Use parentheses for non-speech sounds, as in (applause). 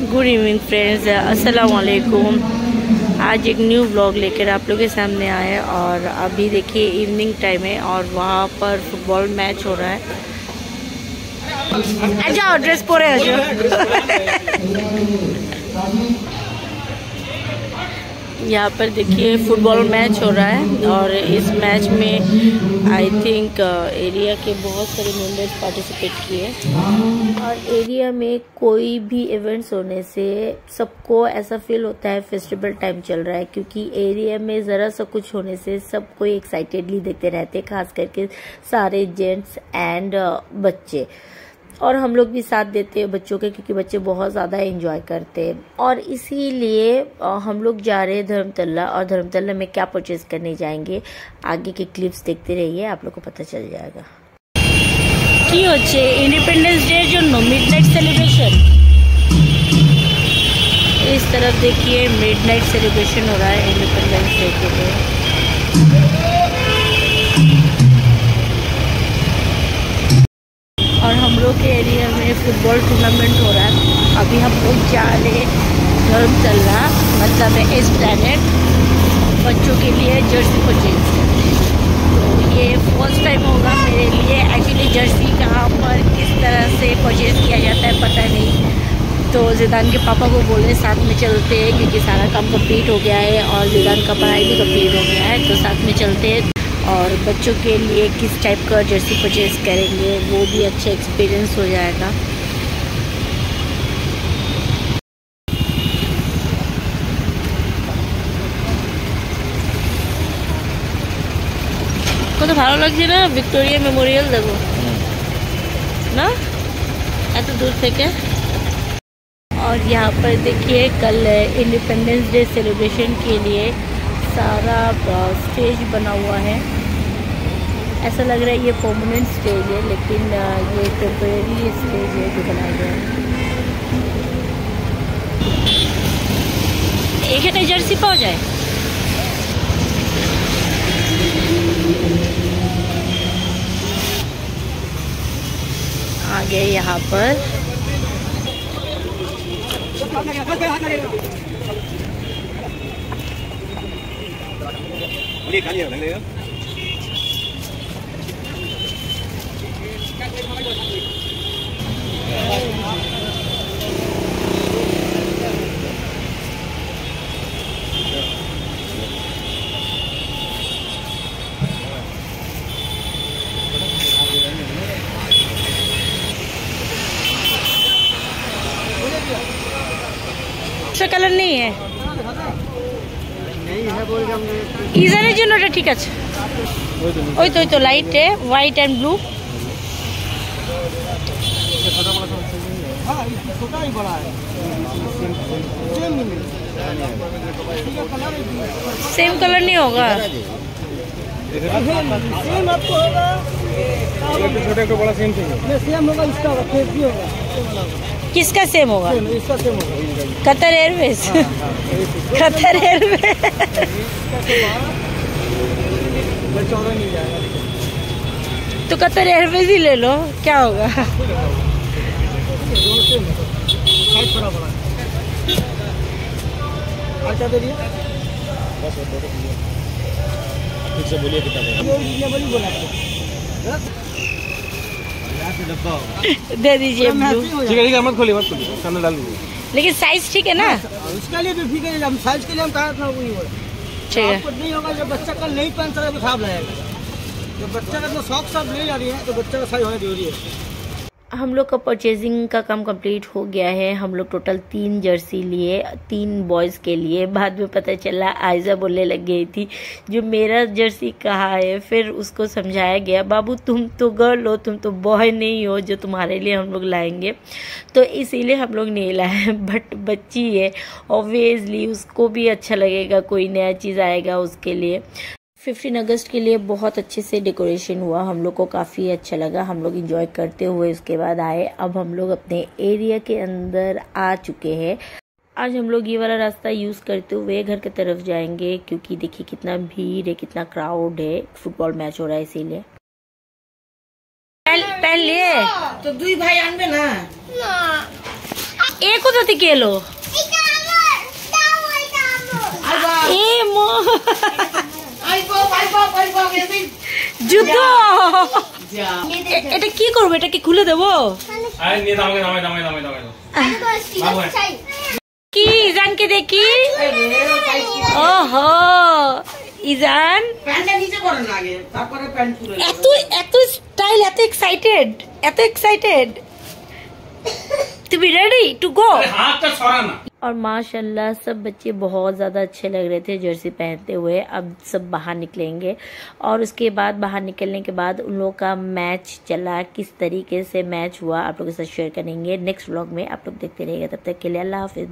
Good evening friends असलकुम आज एक न्यू ब्लॉग लेकर आप लोगों के सामने आए और अभी देखिए इवनिंग टाइम है और वहाँ पर फुटबॉल मैच हो रहा है। अच्छा ड्रेस पोरे यहाँ पर देखिए फुटबॉल मैच हो रहा है और इस मैच में आई थिंक एरिया के बहुत सारे मेंबर्स पार्टिसिपेट किए। और एरिया में कोई भी इवेंट्स होने से सबको ऐसा फील होता है फेस्टिवल टाइम चल रहा है क्योंकि एरिया में ज़रा सा कुछ होने से सब कोई एक्साइटेडली देखते रहते हैं, खास करके सारे जेंट्स एंड बच्चे। और हम लोग भी साथ देते हैं बच्चों के क्योंकि बच्चे बहुत ज़्यादा एंजॉय करते हैं और इसीलिए हम लोग जा रहे हैं धर्मतल्ला और धर्मतल्ला में क्या परचेज करने जाएंगे आगे के क्लिप्स देखते रहिए आप लोग को पता चल जाएगा কি হচ্ছে इंडिपेंडेंस डे জন্য मिडनाइट सेलिब्रेशन इस तरफ देखिए मिडनाइट सेलिब्रेशन हो रहा है इंडिपेंडेंस डे के लिए लोग के एरिया में फुटबॉल टूर्नामेंट हो रहा है। अभी हम लोग जा रहे धर्म चल रहा मतलब है इस प्लानट बच्चों के लिए जर्सी परचेज तो ये फ़र्स्ट टाइम होगा मेरे लिए। एक्चुअली जर्सी कहाँ पर, किस तरह से परचेज किया जाता है पता नहीं। तो जिदान के पापा को बोले साथ में चलते हैं, क्योंकि सारा काम कंप्लीट हो गया है और जिदान का पढ़ाई भी कंप्लीट हो गया है तो साथ में चलते हैं। और बच्चों के लिए किस टाइप का जर्सी परचेज करेंगे वो भी अच्छा एक्सपीरियंस हो जाएगा কত ভালো লাগছে না ভিক্টোরিয়া মেমোরিয়াল দেখো ना এত दूर থেকে और यहाँ पर देखिए कल इंडिपेंडेंस डे सेलिब्रेशन के लिए सारा स्टेज बना हुआ है। ऐसा लग रहा है ये परमानेंट स्टेज है, लेकिन ये टेम्परेरी स्टेज है जो बनाया गया है। एक जर्सी तो पा जाए। आगे यहाँ पर। Lihat kan ya, lihat. Colour नहीं है ইজারের জন্য ওটা ঠিক আছে ওই তো ওই তো লাইটে white and blue same colour नहीं होगा सेम आपको होगा छोटा एक बड़ा सेम चाहिए सेम होगा इसका होगा फिर भी होगा किसका सेम होगा? इसका सेम होगा कतर एयरवेज कतर एयरवेज तो कतर एयरवेज ही ले लो क्या होगा? से बोलिए कितना देगा ये रिजनेबल ही बोला डब्बा दे दीजिए ठीक है ठीक है मत खोलिए मत खोलिए सामने डाल दीजिए। लेकिन साइज़ ठीक है ना? उसके लिए भी ठीक है हम साइज़ के लिए हम कहा था वही बोला ठीक है। नहीं होगा जब बच्चा कल नहीं पहन सकता तो खराब रहेगा जब बच्चा का तो शौक सब ले जा रही है तो बच्चा का साइज़ होना ज़रूरी है। हम लोग का परचेजिंग का काम कंप्लीट हो गया है। हम लोग टोटल तीन जर्सी लिए, तीन बॉयज़ के लिए। बाद में पता चला, आयजा बोलने लग गई थी, जो मेरा जर्सी कहाँ है? फिर उसको समझाया गया, बाबू, तुम तो गर्ल हो, तुम तो बॉय नहीं हो, जो तुम्हारे लिए हम लोग लाएँगे। तो इसीलिए हम लोग नहीं लाए बट (laughs) बच्ची है ऑब्वियसली उसको भी अच्छा लगेगा, कोई नया चीज़ आएगा उसके लिए। फिफ्टीन अगस्त के लिए बहुत अच्छे से डेकोरेशन हुआ। हम लोग को काफ़ी अच्छा लगा। हम लोग इंजॉय करते हुए उसके बाद आए। अब हम लोग अपने एरिया के अंदर आ चुके हैं। आज हम लोग ये वाला रास्ता यूज़ करते हुए घर की तरफ़ जाएँगे क्योंकि देखिए कितना भीड़ है कितना क्राउड है। फुटबॉल मैच हो रहा है इसीलिए। तो दू भाई आनबे ना? एक को के लो। ए मो (laughs) যুদ্ধ! এটা কি করব? এটা কি খুলে দেবো? কি ইজানকে দেখি? ওহো ইজান? এত এত স্টাইল এত এক্সাইটেড এত এক্সাইটেড তুমি রেডি টু গো হাতটা সরানা और माशाल्लाह सब बच्चे बहुत ज़्यादा अच्छे लग रहे थे जर्सी पहनते हुए। अब सब बाहर निकलेंगे और उसके बाद बाहर निकलने के बाद उन लोगों का मैच चला। किस तरीके से मैच हुआ आप लोगों के साथ शेयर करेंगे। नेक्स्ट व्लॉग में आप लोग देखते रहिएगा। तब तक के लिए अल्लाह हाफिज़।